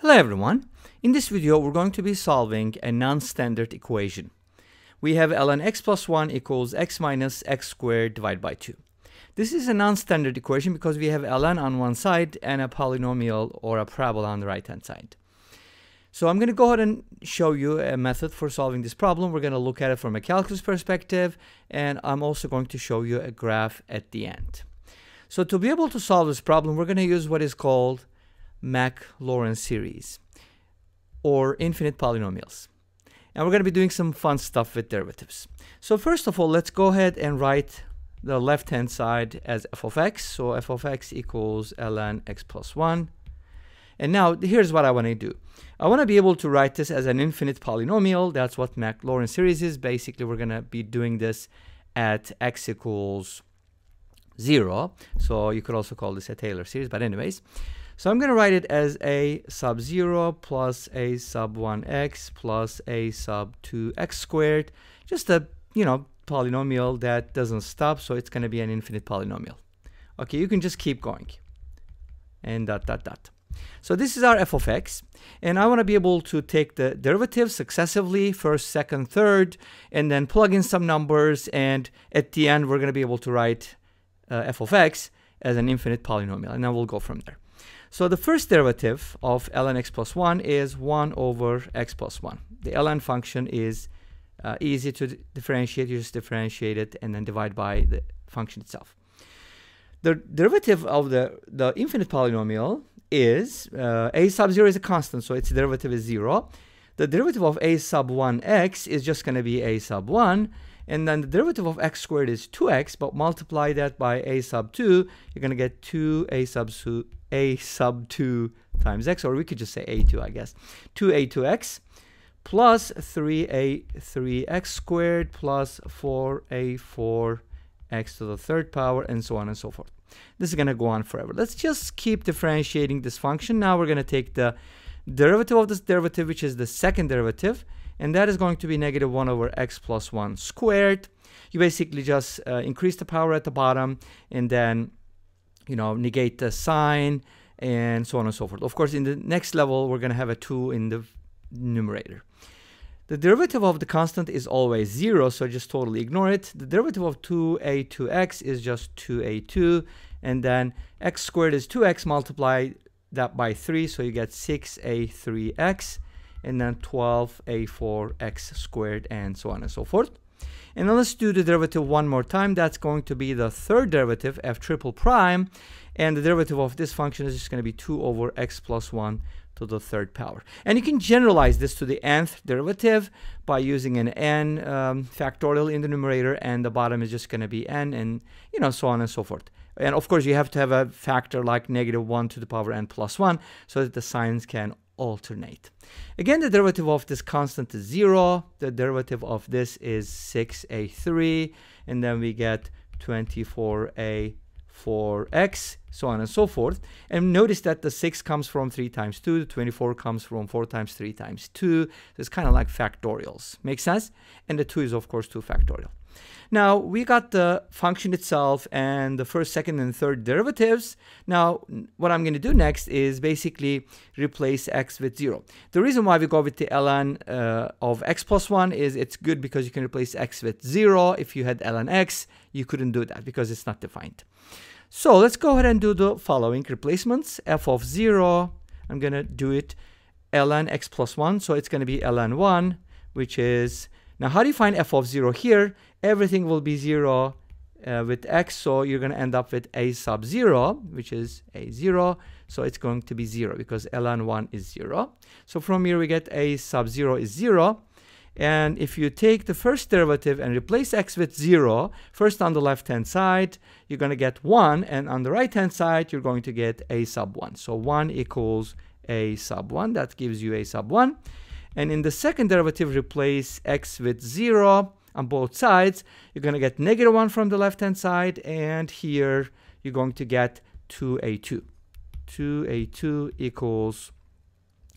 Hello everyone. In this video we're going to be solving a non-standard equation. We have ln x plus 1 equals x minus x squared divided by 2. This is a non-standard equation because we have ln on one side and a polynomial or a parabola on the right hand side. So I'm going to go ahead and show you a method for solving this problem. We're going to look at it from a calculus perspective and I'm also going to show you a graph at the end. So to be able to solve this problem we're going to use what is called Maclaurin series or infinite polynomials. And we're going to be doing some fun stuff with derivatives. So first of all, let's go ahead and write the left-hand side as f of x. So f of x equals ln x plus 1. And now here's what I want to do. I want to be able to write this as an infinite polynomial. That's what Maclaurin series is. Basically, we're going to be doing this at x equals 0. So you could also call this a Taylor series. But anyways, so I'm going to write it as a sub 0 plus a sub 1x plus a sub 2x squared. Just a, you know, polynomial that doesn't stop, so it's going to be an infinite polynomial. Okay, you can just keep going. And dot, dot, dot. So this is our f of x, and I want to be able to take the derivative successively, first, second, third, and then plug in some numbers, and at the end we're going to be able to write uh, f of x as an infinite polynomial, and then we'll go from there. So the first derivative of ln x plus 1 is 1 over x plus 1. The ln function is uh, easy to differentiate. You just differentiate it and then divide by the function itself. The derivative of the, the infinite polynomial is uh, a sub 0 is a constant, so its derivative is 0. The derivative of a sub 1x is just going to be a sub 1. And then the derivative of x squared is 2x, but multiply that by a sub 2, you're going to get 2a sub, a sub 2 times x, or we could just say a2, I guess. 2a2x plus 3a3x squared plus 4a4x to the third power, and so on and so forth. This is going to go on forever. Let's just keep differentiating this function. Now we're going to take the derivative of this derivative, which is the second derivative, and that is going to be negative 1 over x plus 1 squared. You basically just uh, increase the power at the bottom and then, you know, negate the sign and so on and so forth. Of course, in the next level, we're going to have a 2 in the numerator. The derivative of the constant is always 0, so just totally ignore it. The derivative of 2a2x is just 2a2, and then x squared is 2x, multiplied that by 3, so you get 6a3x and then 12a4x squared and so on and so forth. And then let's do the derivative one more time. That's going to be the third derivative, f triple prime. And the derivative of this function is just going to be 2 over x plus 1 to the third power. And you can generalize this to the nth derivative by using an n um, factorial in the numerator, and the bottom is just going to be n, and you know so on and so forth. And of course, you have to have a factor like negative 1 to the power n plus 1 so that the signs can alternate. Again, the derivative of this constant is 0. The derivative of this is 6a3. And then we get 24a 4x, so on and so forth. And notice that the 6 comes from 3 times 2, the 24 comes from 4 times 3 times 2. So it's kind of like factorials. Make sense? And the 2 is, of course, 2 factorial. Now, we got the function itself and the first, second, and third derivatives. Now, what I'm going to do next is basically replace x with 0. The reason why we go with the ln uh, of x plus 1 is it's good because you can replace x with 0. If you had ln x, you couldn't do that because it's not defined. So let's go ahead and do the following replacements. f of 0, I'm going to do it ln x plus 1. So it's going to be ln 1, which is now, how do you find f of 0 here? Everything will be 0 uh, with x, so you're going to end up with a sub 0, which is a 0. So it's going to be 0 because ln 1 is 0. So from here we get a sub 0 is 0. And if you take the first derivative and replace x with 0, first on the left-hand side, you're going to get 1. And on the right-hand side, you're going to get a sub 1. So 1 equals a sub 1. That gives you a sub 1. And in the second derivative, replace x with 0 on both sides. You're going to get negative 1 from the left-hand side. And here, you're going to get 2a2. 2a2 equals,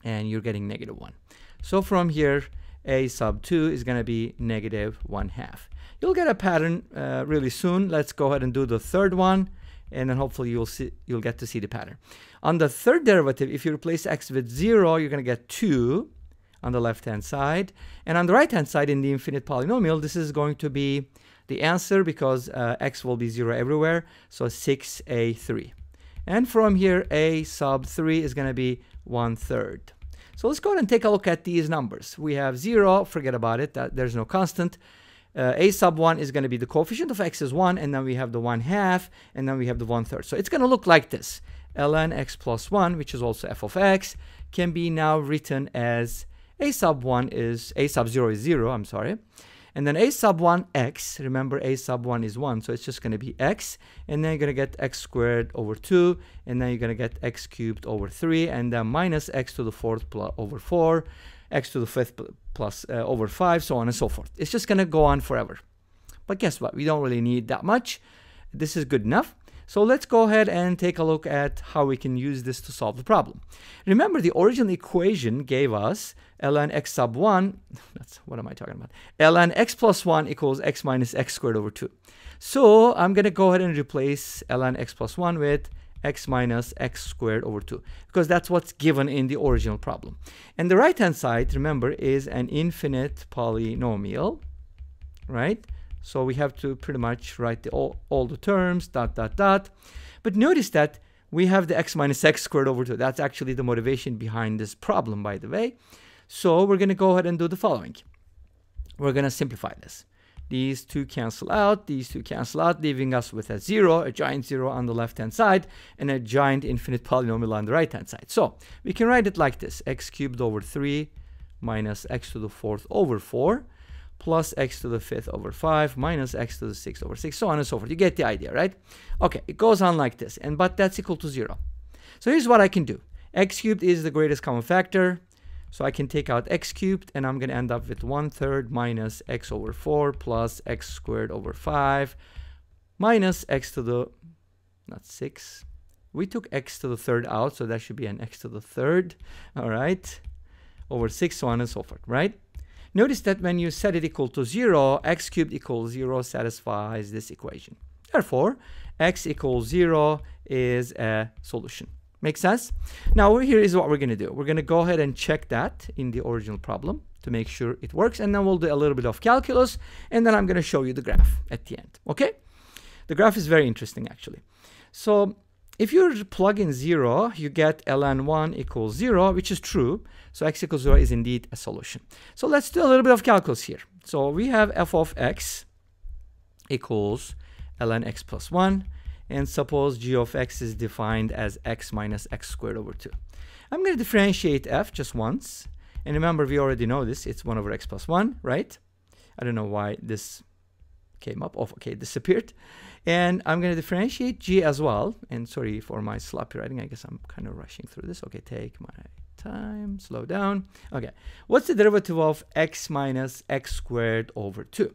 and you're getting negative 1. So from here, a sub 2 is going to be negative 1 half. You'll get a pattern uh, really soon. Let's go ahead and do the third one. and then hopefully you'll see you'll get to see the pattern. On the third derivative, if you replace x with 0, you're going to get 2 on the left hand side. And on the right hand side in the infinite polynomial, this is going to be the answer because uh, x will be 0 everywhere. So 6a3. And from here, a sub 3 is going to be 1 third. So let's go ahead and take a look at these numbers. We have 0, forget about it, that there's no constant. Uh, a sub 1 is going to be the coefficient of x is 1, and then we have the 1 half, and then we have the 1 third. So it's going to look like this. ln x plus 1, which is also f of x, can be now written as a sub 1 is, a sub 0 is 0, I'm sorry. And then a sub 1 x, remember a sub 1 is 1, so it's just going to be x, and then you're going to get x squared over 2, and then you're going to get x cubed over 3, and then minus x to the fourth over 4, x to the fifth plus uh, over 5, so on and so forth. It's just going to go on forever. But guess what? We don't really need that much. This is good enough. So let's go ahead and take a look at how we can use this to solve the problem. Remember the original equation gave us ln x sub 1, that's what am I talking about? ln x plus 1 equals x minus x squared over 2. So I'm going to go ahead and replace ln x plus 1 with x minus x squared over 2 because that's what's given in the original problem. And the right hand side, remember, is an infinite polynomial, right? So we have to pretty much write the, all, all the terms, dot, dot, dot. But notice that we have the x minus x squared over 2. That's actually the motivation behind this problem, by the way. So we're going to go ahead and do the following. We're going to simplify this. These two cancel out, these two cancel out, leaving us with a 0, a giant 0 on the left-hand side, and a giant infinite polynomial on the right-hand side. So we can write it like this, x cubed over 3 minus x to the fourth over 4 plus x to the fifth over 5 minus x to the sixth over 6, so on and so forth. You get the idea, right? Okay, it goes on like this, and but that's equal to 0. So here's what I can do. x cubed is the greatest common factor, so I can take out x cubed, and I'm going to end up with 1 third minus x over 4 plus x squared over 5 minus x to the, not 6. We took x to the third out, so that should be an x to the third, all right, over 6, so on and so forth, right? Notice that when you set it equal to 0, x cubed equals 0 satisfies this equation. Therefore, x equals 0 is a solution. Make sense? Now here is what we're going to do. We're going to go ahead and check that in the original problem to make sure it works. And then we'll do a little bit of calculus. And then I'm going to show you the graph at the end. Okay? The graph is very interesting actually. So if you plug in 0, you get ln 1 equals 0, which is true. So x equals 0 is indeed a solution. So let's do a little bit of calculus here. So we have f of x equals ln x plus 1. And suppose g of x is defined as x minus x squared over 2. I'm going to differentiate f just once. And remember, we already know this. It's 1 over x plus 1, right? I don't know why this came up. Oh, okay, disappeared. And I'm going to differentiate g as well. And sorry for my sloppy writing. I guess I'm kind of rushing through this. Okay, take my time, slow down. Okay, what's the derivative of x minus x squared over 2?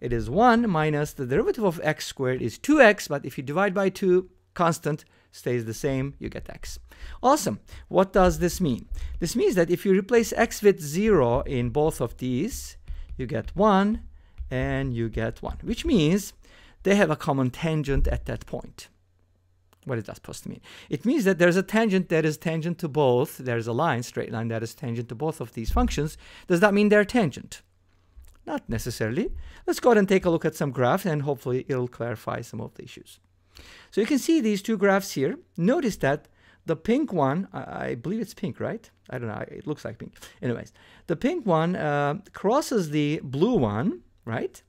It is 1 minus the derivative of x squared is 2x, but if you divide by 2, constant stays the same, you get x. Awesome. What does this mean? This means that if you replace x with 0 in both of these, you get 1 and you get 1, which means they have a common tangent at that point. What is that supposed to mean? It means that there's a tangent that is tangent to both. There's a line, straight line, that is tangent to both of these functions. Does that mean they're tangent? Not necessarily. Let's go ahead and take a look at some graphs and hopefully it'll clarify some of the issues. So you can see these two graphs here. Notice that the pink one, I, believe it's pink, right? I don't know, it looks like pink. Anyways, the pink one uh, crosses the blue one, right?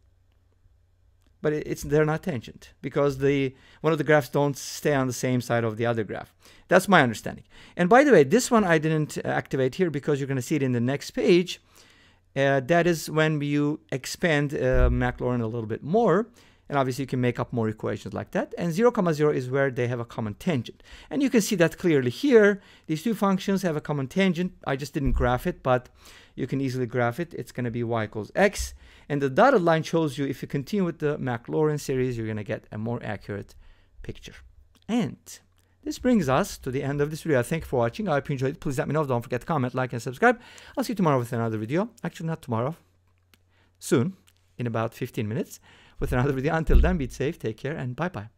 but it's they're not tangent because the one of the graphs don't stay on the same side of the other graph. That's my understanding. And by the way, this one I didn't activate here because you're going to see it in the next page. Uh, that is when you expand uh, Maclaurin a little bit more. And obviously you can make up more equations like that. And 0, comma 0 is where they have a common tangent. And you can see that clearly here. These two functions have a common tangent. I just didn't graph it, but you can easily graph it. It's going to be y equals x. And the dotted line shows you if you continue with the Maclaurin series, you're going to get a more accurate picture. And this brings us to the end of this video. Thank you for watching. I hope you enjoyed it. Please let me know. Don't forget to comment, like, and subscribe. I'll see you tomorrow with another video. Actually, not tomorrow. Soon, in about 15 minutes, with another video. Until then, be safe, take care, and bye-bye.